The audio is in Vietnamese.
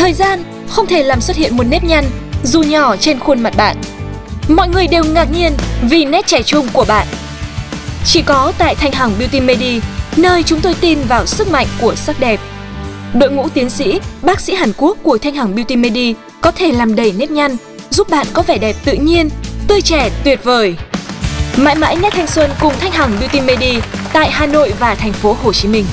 Thời gian không thể làm xuất hiện một nếp nhăn dù nhỏ trên khuôn mặt bạn. Mọi người đều ngạc nhiên vì nét trẻ trung của bạn. Chỉ có tại Thanh Hằng Beauty Medi, nơi chúng tôi tin vào sức mạnh của sắc đẹp. Đội ngũ tiến sĩ, bác sĩ Hàn Quốc của Thanh Hằng Beauty Medi có thể làm đầy nếp nhăn, giúp bạn có vẻ đẹp tự nhiên, tươi trẻ tuyệt vời. Mãi mãi nét thanh xuân cùng Thanh Hằng Beauty Medi tại Hà Nội và thành phố Hồ Chí Minh.